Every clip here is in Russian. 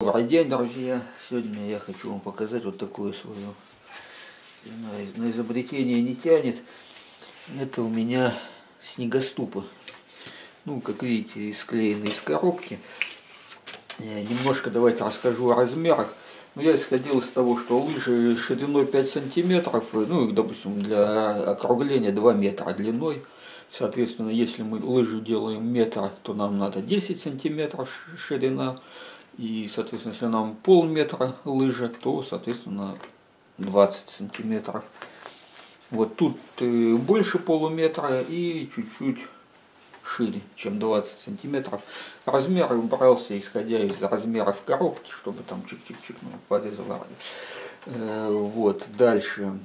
Добрый день, друзья! Сегодня я хочу вам показать вот такое свое на изобретение не тянет. Это у меня снегоступы. Ну, как видите, склеены из коробки. Я немножко давайте расскажу о размерах. Ну, я исходил из того, что лыжи шириной 5 сантиметров, ну, допустим, для округления 2 метра длиной. Соответственно, если мы лыжу делаем метр, то нам надо 10 сантиметров ширина. И, соответственно, если нам полметра лыжа, то, соответственно, 20 сантиметров. Вот тут э, больше полуметра и чуть-чуть шире, чем 20 сантиметров. Размер брался, исходя из размеров коробки, чтобы там чик-чик-чик ну, порезала. Э, вот, дальше.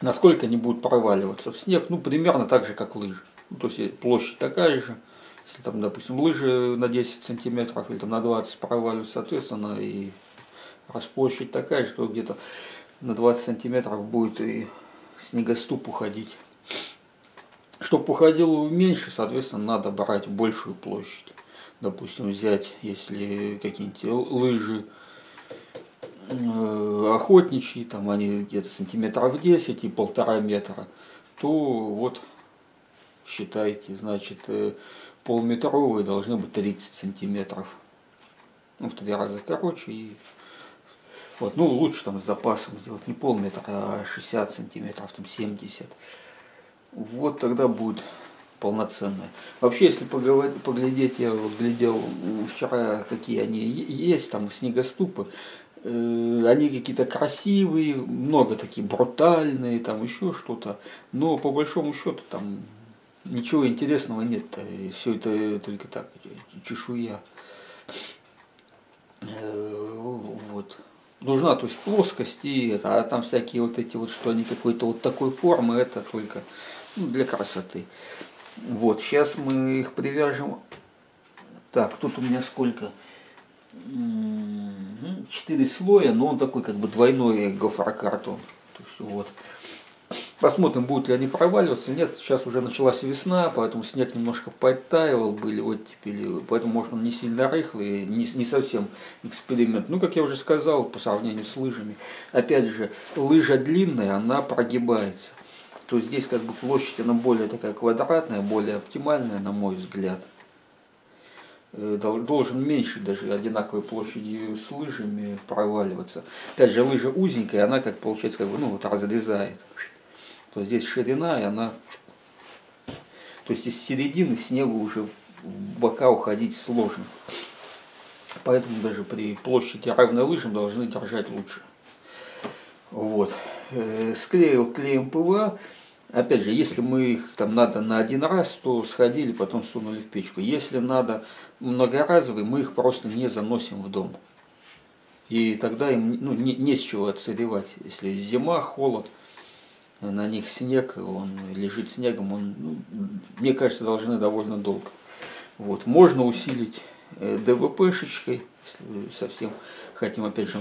Насколько они будут проваливаться в снег? Ну, примерно так же, как лыжи. Ну, то есть площадь такая же. Если там, допустим, лыжи на 10 сантиметров или там на 20 проваливаются, соответственно, и расплощадь такая, что где-то на 20 сантиметров будет и снегоступ уходить. Чтобы уходил меньше, соответственно, надо брать большую площадь. Допустим, взять, если какие-нибудь лыжи э, охотничьи, там они где-то сантиметров 10 и полтора метра, то вот считайте, значит, э, полметровые должны быть 30 сантиметров. Ну, в три раза короче. И вот, ну, лучше там с запасом сделать не полметра, а 60 сантиметров, там 70. Вот тогда будет полноценная. Вообще, если поговорить, поглядеть, я глядел вчера, какие они есть, там снегоступы, э, они какие-то красивые, много такие брутальные, там еще что-то, но по большому счету там ничего интересного нет, все это только так, чешуя. Э, вот. Нужна, то есть плоскость и это, а там всякие вот эти вот, что они какой-то вот такой формы, это только ну, для красоты. Вот, сейчас мы их привяжем. Так, тут у меня сколько? Четыре слоя, но он такой как бы двойной гофрокартон. То есть вот. Посмотрим, будут ли они проваливаться. Нет, сейчас уже началась весна, поэтому снег немножко подтаивал, были оттепели, поэтому, может, он не сильно рыхлый, не, не совсем эксперимент. Ну, как я уже сказал, по сравнению с лыжами. Опять же, лыжа длинная, она прогибается. То есть здесь как бы площадь, она более такая квадратная, более оптимальная, на мой взгляд. Э, должен меньше даже одинаковой площади с лыжами проваливаться. Опять же, лыжа узенькая, она как получается, как бы, ну, вот разрезает то здесь ширина, и она... То есть из середины снегу уже в бока уходить сложно. Поэтому даже при площади равной лыжам должны держать лучше. Вот. Э, склеил клеем ПВА. Опять же, если мы их там надо на один раз, то сходили, потом сунули в печку. Если надо многоразовый, мы их просто не заносим в дом. И тогда им ну, не, не с чего отсыревать. Если зима, холод – на них снег, он лежит снегом, он, ну, мне кажется, должны довольно долго. Вот. Можно усилить э, ДВПшечкой, если совсем хотим, опять же,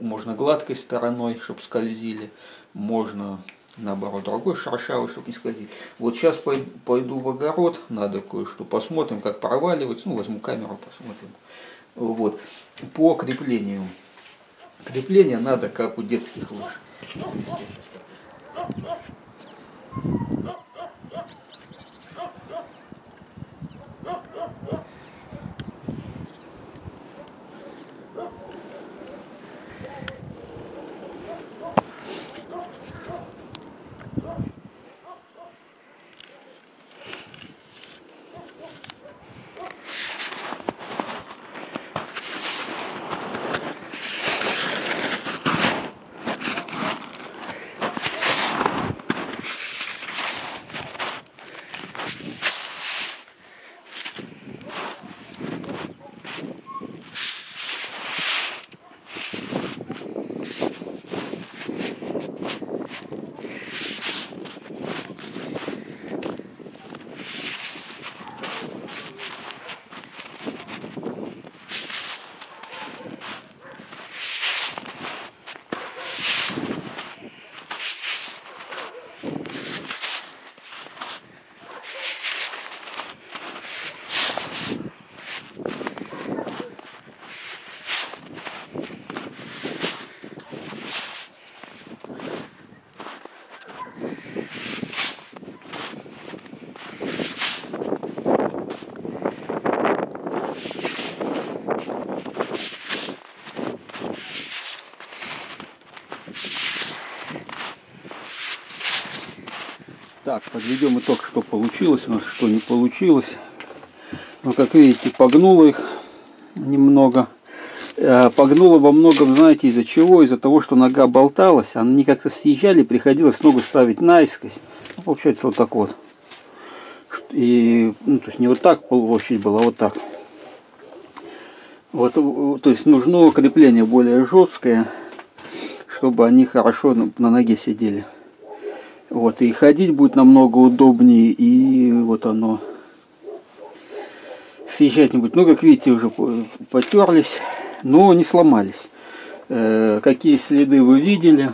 можно гладкой стороной, чтобы скользили, можно наоборот другой шершавый, чтобы не скользить. Вот сейчас пойду в огород, надо кое-что посмотрим, как проваливается, ну возьму камеру, посмотрим. Вот. По креплению. Крепление надо как у детских лыж. Ha, ha, ha. Так, подведем итог, что получилось у нас, что не получилось. Ну, как видите, погнуло их немного. Э, погнуло во многом, знаете, из-за чего? Из-за того, что нога болталась, они как-то съезжали, приходилось ногу ставить наискось. Ну, получается вот так вот. И, ну, то есть не вот так площадь была, а вот так. Вот, то есть нужно крепление более жесткое, чтобы они хорошо на ноге сидели. Вот, и ходить будет намного удобнее, и вот оно съезжать не будет. Ну, как видите, уже потерлись, но не сломались. Э, какие следы вы видели?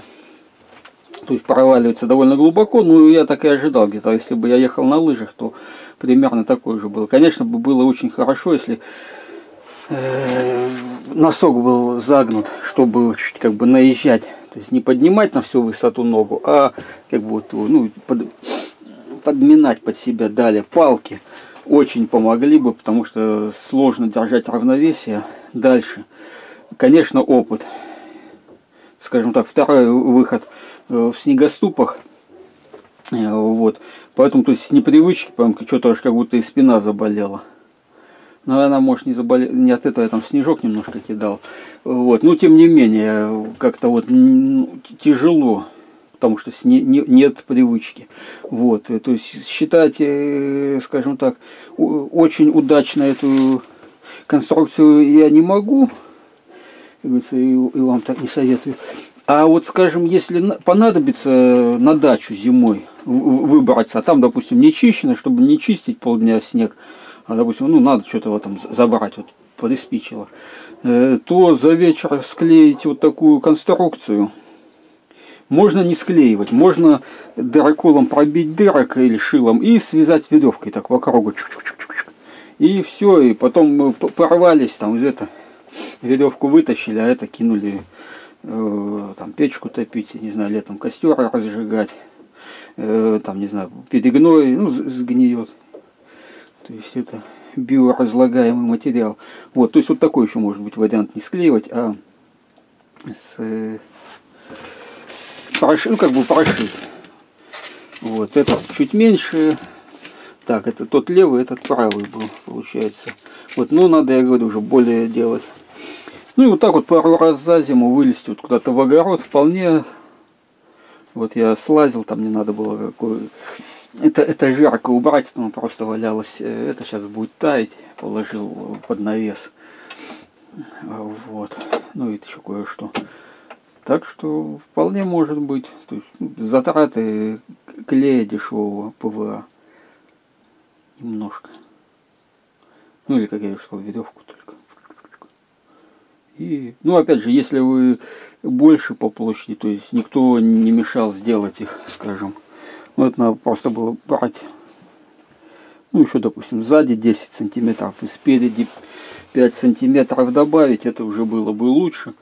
То есть проваливается довольно глубоко, ну я так и ожидал где-то. Если бы я ехал на лыжах, то примерно такое же было. Конечно, бы было очень хорошо, если э, носок был загнут, чтобы как бы наезжать то есть не поднимать на всю высоту ногу, а как бы вот, ну, под, подминать под себя далее палки очень помогли бы, потому что сложно держать равновесие дальше. Конечно, опыт. Скажем так, второй выход э, в снегоступах. Э, вот. Поэтому, то есть, с непривычки, что-то аж как будто и спина заболела. Но она, может, не заболела, не от этого я там снежок немножко кидал. Вот. Но, тем не менее, как-то вот ну, тяжело, потому что не, не, нет привычки. Вот. То есть, считать, э, скажем так, очень удачно эту конструкцию я не могу. И вам так не советую. А вот, скажем, если понадобится на дачу зимой выбраться, а там, допустим, не чищено, чтобы не чистить полдня снег, а, допустим, ну, надо что-то вот там забрать, вот приспичило, э, то за вечер склеить вот такую конструкцию можно не склеивать, можно дыроколом пробить дырок или шилом и связать веревкой так вокруг. И все, и потом мы порвались, там из это веревку вытащили, а это кинули э, там печку топить, не знаю, летом костер разжигать, э, там, не знаю, перегной, ну, сгниет. То есть это биоразлагаемый материал. Вот, то есть вот такой еще может быть вариант не склеивать, а с, с проши, ну как бы прошить. Вот, этот чуть меньше. Так, это тот левый, этот правый был, получается. Вот, но надо, я говорю, уже более делать. Ну и вот так вот пару раз за зиму вылезти вот куда-то в огород вполне. Вот я слазил, там не надо было какой это, это жарко убрать, оно просто валялось. Э, это сейчас будет таять. Положил под навес. Вот. Ну и еще кое-что. Так что вполне может быть. То есть, ну, затраты клея дешевого ПВА. Немножко. Ну или, как я уже сказал, веревку только. И, ну, опять же, если вы больше по площади, то есть никто не мешал сделать их, скажем, ну, это надо просто было брать, ну, еще, допустим, сзади 10 сантиметров и спереди 5 сантиметров добавить, это уже было бы лучше.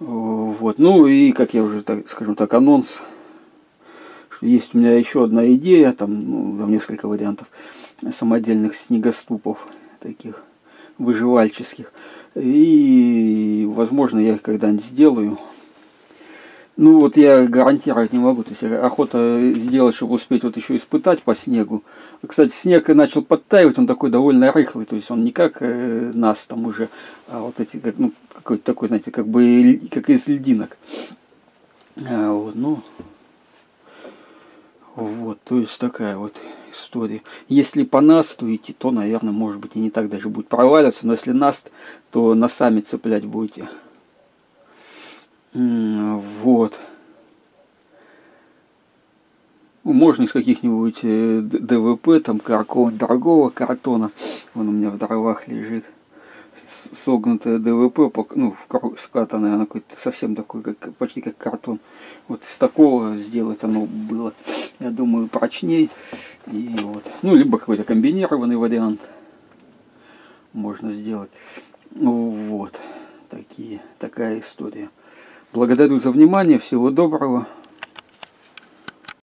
Вот, ну и, как я уже, так, скажем так, анонс, что есть у меня еще одна идея, там, ну, там несколько вариантов самодельных снегоступов, таких выживальческих. И, возможно, я их когда-нибудь сделаю. Ну вот я гарантировать не могу. То есть охота сделать, чтобы успеть вот еще испытать по снегу. Кстати, снег начал подтаивать, он такой довольно рыхлый. То есть он не как э, нас там уже, а вот эти, как, ну, какой-то такой, знаете, как бы как из льдинок. А, вот, ну, вот, то есть такая вот история. Если по насту идти, то, наверное, может быть и не так даже будет проваливаться. Но если наст, то носами цеплять будете. Вот. Можно из каких-нибудь э, ДВП, там какого-нибудь дорогого картона. Он у меня в дровах лежит. Согнутая ДВП, ну, скатанная, она какой-то совсем такой, как, почти как картон. Вот из такого сделать оно было, я думаю, прочней. И вот. Ну, либо какой-то комбинированный вариант можно сделать. Ну, вот. Такие, такая история. Благодарю за внимание, всего доброго.